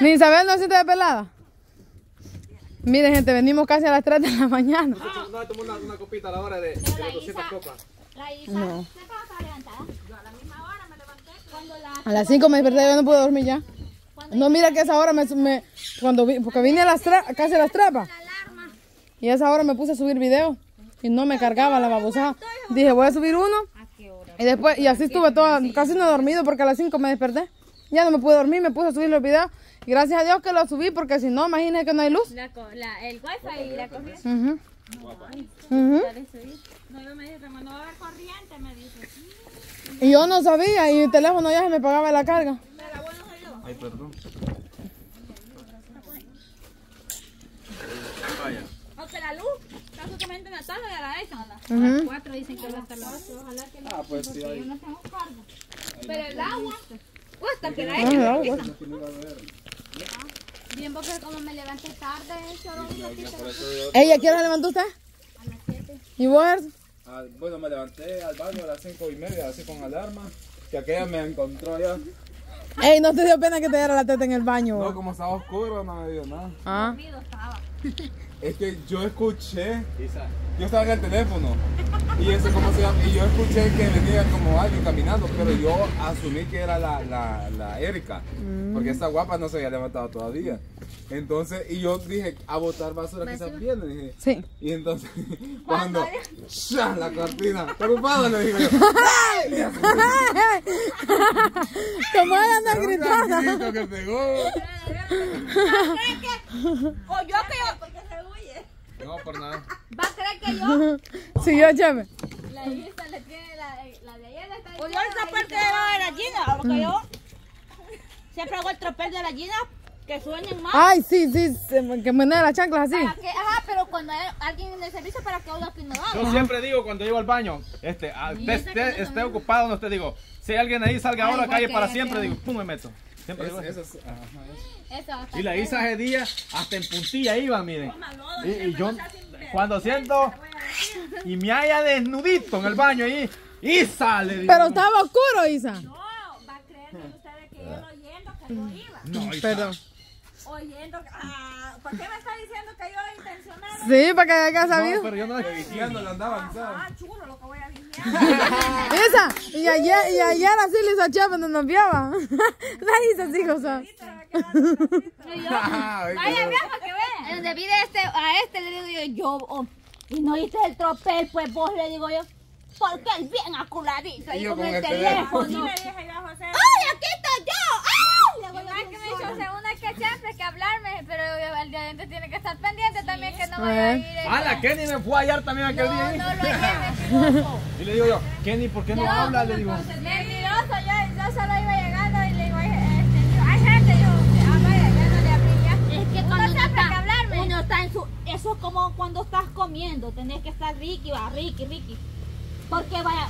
Ni Isabel no siente de pelada. Miren, gente, venimos casi a las 3 de la mañana. No, tomó una, una copita a la hora de, de las 200 copas. La Isa, No. ¿qué estaba levantada? Yo a la misma hora me levanté. Cuando la... A las 5 me desperté, yo no pude dormir ya. No, mira que a esa hora me, me- cuando vi, porque vine a las casi a las alarma. Y a esa hora me puse a subir video. Y no me cargaba la babosada. Dije, voy a subir uno. ¿A qué hora? Y después, y así estuve toda, casi no he dormido porque a las 5 me desperté. Ya no me pude dormir, me puse a subir los videos. Y gracias a Dios que los subí porque si no, imagínense que no hay luz. La, co- la, el wifi y la corriente. Ujú. Ujú. La de subir. No, yo me dije, no va a haber corriente, me dice. Y yo no sabía y el teléfono ya se me pagaba la carga. Ay, perdón. Aunque la luz, prácticamente en la tarde ya la echan. A las Ujú. 4 dicen que va a estar la luz. Ojalá que Ah, pues sí, no. Pero el agua, que la Ah. Bien, porque como me levanté tarde, solo ¿Ella quién se levantó usted? A las 7. ¿Y vos? Ah, bueno, me levanté al baño a las 5 y media, así con alarma. Que aquella me encontró allá. Ey, ¿no te dio pena que te diera la teta en el baño? No, como estaba oscuro, no me dio nada. Ah. estaba. Es que yo escuché, yo estaba en el teléfono y ese cómo se llama, y yo escuché que venía como alguien caminando, pero yo asumí que era la, la, la Erika, porque esta guapa no se había levantado todavía. Entonces, y yo dije, a botar basura quizás viene, dije. Sí. Y entonces, cuando, ¡sha! la cortina, preocupado le digo yo, ¡ay! Como ella anda Un gritando. O yo que yo. Porque se huye. No, por nada. Va a creer que yo. Sí, yo, chame. La Isa le tiene la, la de ayer. Está Pues yo esa parte de la gallina, porque yo siempre hago el tropel de la gallina que suenen más. Ay, sí, sí, que me de las chanclas así. Que, ajá, pero cuando hay alguien en el servicio para que oiga que no haga. Yo siempre digo cuando llego al baño, este, a- esté, esté- esté ocupado, no te digo, si hay alguien ahí, salga ahora, igual calle que para siempre, digo, pum, me meto. Siempre digo eso. Eso hasta Y la Isa ese día, hasta en puntilla iba, miren. Y, y yo, cuando siento, y me haya desnudito en el baño ahí, Isa le digo. Pero estaba oscuro, Isa. No, va a creer ustedes que yo oyendo que yo iba. No, Isa. Perdón. Oyendo, ah, ¿por qué me está diciendo que yo intencional? Sí, para que haya No, sabido. pero yo no le andaba, Ah, chulo lo que voy a vigiar. Y ayer, y ayer así le hizo a Chava cuando nos viaba. La Isa, sí, José. Vaya, para que. En donde pide este, a este le digo yo, yo, oh, y no hice el tropel, pues vos le digo yo, porque él bien aculadito Y ahí con, con el el teléfono. Y le dije yo a José, ¡Ay, aquí estoy yo! ¡Ay! Que me dice, segunda que siempre que hablarme, pero el día de antes tiene que estar pendiente también que no vaya a ir. este, Ah, la Kenny me fue a hallar también aquel No, día. no lo lleves, Y le digo yo, Kenny, ¿por qué no habla? Le digo. Mentiroso, yo, yo solo iba llegando y le digo, este, yo, hay gente, yo, vaya, ya no le abrí ya. es que Uno cuando está, que hablarme. uno está en su, eso es como cuando estás comiendo, tenés que estar Ricky, va, Ricky, Ricky. Porque vaya,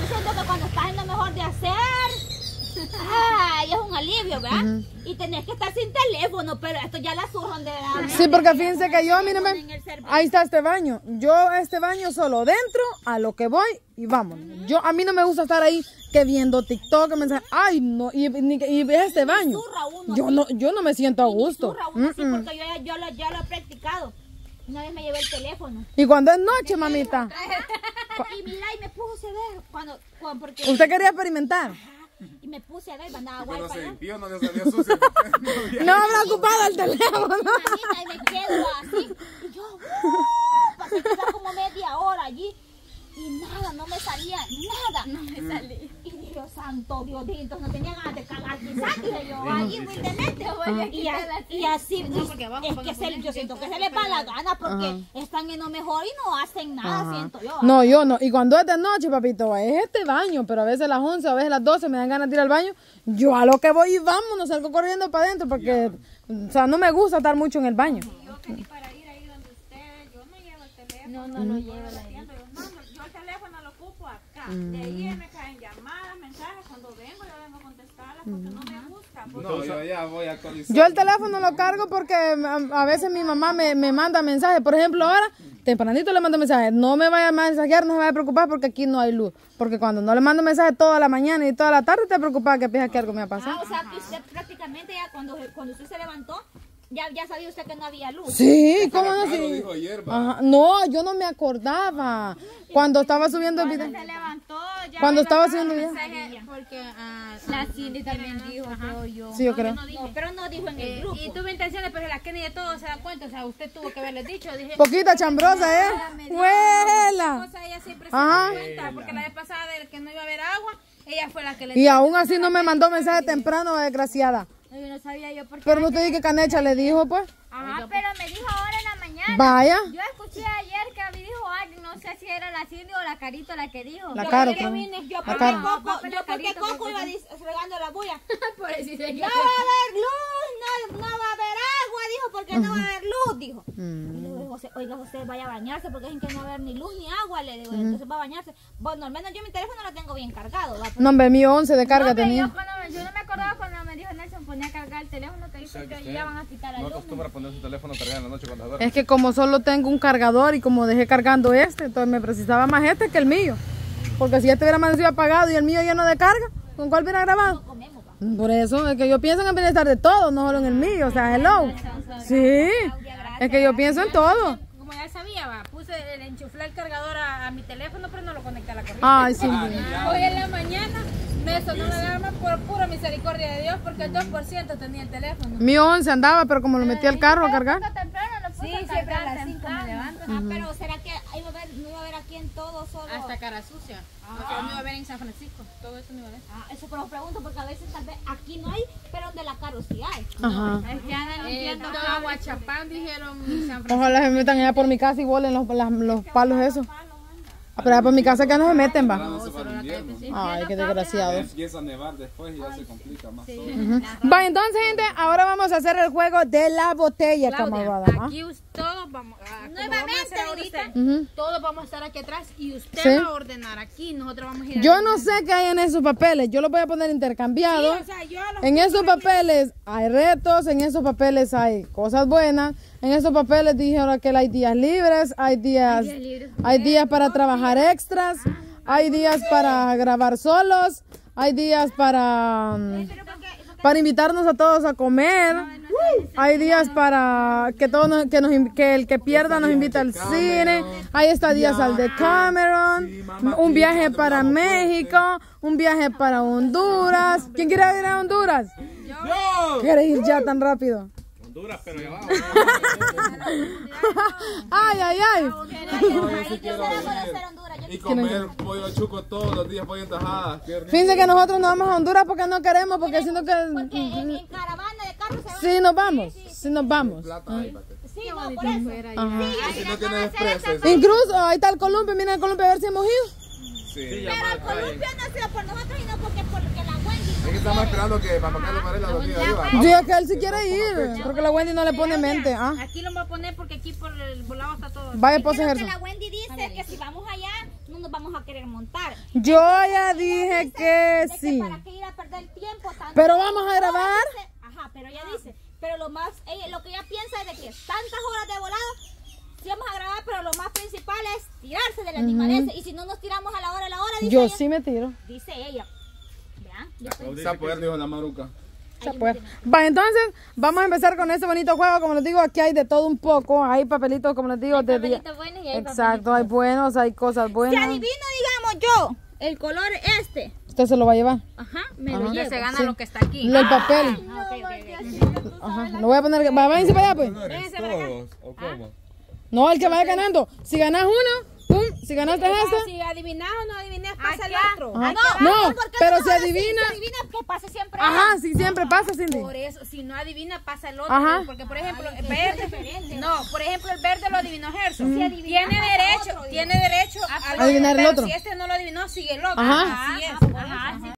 yo siento que cuando estás en lo mejor de hacer, ay, es un alivio, ¿verdad? Y tenés que estar sin teléfono, pero esto ya la surran de la... Sí, porque fíjense que yo, en mírenme, ahí está este baño. Yo este baño solo dentro, a lo que voy y vámonos. Yo, a mí no me gusta estar ahí que viendo TikTok, que mensaje, ay no, y, y ves este baño. Uno, Yo no, yo no me siento a gusto. Uno, sí, Mm, porque yo, ya- yo, lo, ya lo he practicado. Una vez me llevé el teléfono. Y cuando es noche, mamita, Y mira, y me puse a ver cuando, cuando porque usted quería experimentar. Y me puse a ver, mandaba Cuando wifi. se ¿no? limpió, no le salió sucio. No habrá ocupado el teléfono. Y me quedo así. Y yo, ¡uh! pasé como media hora allí. Y nada, no me salía nada. No me salía. Y santo Dios, dije, entonces no tenía ganas de cagar quizás, dije yo, ahí humildemente. Y, a- y así, es que se- yo siento que se les va la gana porque están en lo mejor y no hacen nada, siento yo. No, yo no. Y cuando es de noche, papito, es este baño, pero a veces a las 11, a veces a las 12 me dan ganas de ir al baño. Yo a lo que voy y vámonos, salgo corriendo para adentro porque, o sea, no me gusta estar mucho en el baño. Yo que ni para ir ahí donde usted, yo no llevo el teléfono. No, no lo lleva la Atiendo, yo, no, no, yo el teléfono lo De ahí me caen llamadas, mensajes. Cuando vengo, yo vengo a contestarlas porque no me gusta No, yo ya voy a actualizar. Yo el teléfono lo cargo porque a, a veces mi mamá me, me manda mensajes. Por ejemplo, ahora, tempranito le mando mensajes. No me vaya a mensajear, no se vaya a preocupar porque aquí no hay luz. Porque cuando no le mando mensajes toda la mañana y toda la tarde, te preocupas que piensa que algo me ha pasado. Ah, o sea, que usted prácticamente ya cuando, cuando usted se levantó, ya, ya sabía usted que no había luz. Sí, ¿cómo no? Sí. dijo ayer. Ajá. No, yo no me acordaba. Cuando estaba subiendo el video. Se levantó ya. Cuando estaba subiendo el video. porque ah, La Cindy también dijo, creo yo. Sí, yo creo. no dije. No, pero no dijo en el Eh, grupo. y tuve intenciones, pero la Kenny de todo se da cuenta. O sea, usted tuvo que haberle dicho. Dije, Poquita chambrosa, ¿eh? ¡Huela! ella siempre se Ajá. da cuenta. Porque la vez pasada del que no iba a haber agua, ella fue la que le Y aún así no me mandó mensaje temprano, desgraciada. No, yo no sabía yo por qué. Pero no te dije que Canecha le dijo, pues. Ajá, pero me dijo ahora en la mañana. Vaya. Yo escuché ayer que me dijo alguien, no sé si era la Cindy o la Carito la que dijo. La Yo Caro, yo La porque Caro. Coco, Yo porque Coco iba fregando la bulla. Por eso se No va a haber luz, no, no va a porque no va a haber luz, dijo. Y le digo, José, oiga, José, vaya a bañarse, porque dicen que no va a haber ni luz ni agua, le digo, entonces va a bañarse. Bueno, al menos yo mi teléfono lo tengo bien cargado, ¿va? No, hombre, mi 11 de carga No, tenía. yo, cuando me- yo no me acordaba cuando me dijo Nelson ponía a cargar el teléfono que dice que ya van a quitar la No luz. acostumbra poner su teléfono cargado en la noche cuando duerme. Es que como solo tengo un cargador y como dejé cargando este, entonces me precisaba más este que el mío. Porque si este hubiera amanecido apagado y el mío lleno de carga, ¿con cuál hubiera grabado? Por eso es que yo pienso en el bienestar de todos, no solo en el mío. O sea, hello. Sí. Es que yo pienso en todo. Como ya sabía, va, puse el enchuflé el cargador a, a mi teléfono, pero no lo conecté a la corriente. Ay, sí. Hoy en la mañana me sonó la alarma por pura misericordia de Dios porque el 2% tenía el teléfono. Mi 11 andaba, pero como lo metí al carro a cargar. Sí, siempre a las 5 me levanto. Ah, pero ¿será que iba a haber, no iba a haber aquí en todo solo? Hasta cara sucia. Sea, no iba a ver en San Francisco. Todo eso no iba a ver. Ah, eso pero pregunto porque a veces tal vez aquí no hay, pero donde la caro sí hay. Ajá. Es que andan Eh, limpiando. Aguachapán dijeron San Francisco. Ojalá se metan allá por mi casa y volen los, los palos esos. Ah, Pero por mi casa que no se meten, va. No. Ay, qué desgraciados. Empieza a nevar después y ya se complica más. Va, entonces, gente, ahora vamos a hacer el juego de la botella, camarada. Aquí todos vamos a Nuevamente, ahorita, todos vamos a estar aquí atrás y usted Sí. va a ordenar aquí. Nosotros vamos a ir Yo no sé qué hay en esos papeles. Yo los voy a poner intercambiados. o sea, yo a los En esos papeles hay retos, en esos papeles hay cosas buenas, en esos papeles dijeron que hay días libres, hay días, hay días para trabajar extras, hay días para grabar solos, hay días para, para invitarnos a todos a comer, hay días para que todos nos- que, nos, que el que pierda nos invita al cine, hay estadías al de Cameron, un viaje para México, un viaje para Honduras. ¿Quién quiere ir a Honduras? ¡Yo! ¿Quiere ir ya tan rápido? Honduras, pero ya vamos. Ay, ay, ay. No, sí Y comer pollo chuco todos los días, pollo en tajadas. Fíjense que nosotros no vamos a Honduras porque no queremos, porque siento porque que... en, en caravana de carros se. Sí, nos vamos, sí nos vamos. Sí, no, por eso. Ajá. Si no tienes expreso. Incluso ahí está el columpio, mira el columpio a ver si hemos ido. Sí. Pero el columpio no ha sido por nosotros, sino porque, porque la Wendy. Es que estamos esperando que para Carlos Varela. Sí, es que él sí quiere ir, porque la Wendy no le pone mente. Ah, Aquí lo voy a poner porque aquí por el volado está todo. vaya pues que ejerzo. la Wendy dice que si vamos allá, no nos vamos a querer montar. Yo ya dije que De sí. para qué ir a perder tiempo tanto. Pero vamos a grabar. Ajá, pero ella dice, pero lo más, ella, lo que ella piensa es de que tantas horas de volado, sí vamos a grabar, pero lo más principal es tirarse del animal ese. Y si no nos tiramos a la hora, a la hora, dice Yo ella. sí me tiro. Dice ella. Poder, dijo la maruca. Va, entonces vamos a empezar con este bonito juego. Como les digo, aquí hay de todo un poco. Hay papelitos, como les digo, de día. Papelitos buenos y hay Exacto, hay buenos, hay cosas Si buenas. adivino, digamos yo, el color este. Usted se lo va a llevar. Ajá, me lo Que llevo. se gana lo que está aquí. El papel. Ah, ok, ok. Ajá. Lo voy a poner. Va, váyanse para allá, pues. todos? ¿O cómo? No, el que vaya ganando. Si ganas uno, pum. Si ganaste este. Si adivinas o no adivinas, pasa el otro. No, No, ¿por qué pero si adivina. Si adivina, que pase siempre. Ajá, sí, siempre pasa, Cindy. Por eso, si no adivina, pasa el otro. Ajá. Porque, por ejemplo, el verde. No, por ejemplo, el verde lo adivinó Gerson. tiene derecho, tiene derecho a Adivinar el otro. Si este no lo adivinó, sigue el otro. Ajá. Así es. Ajá.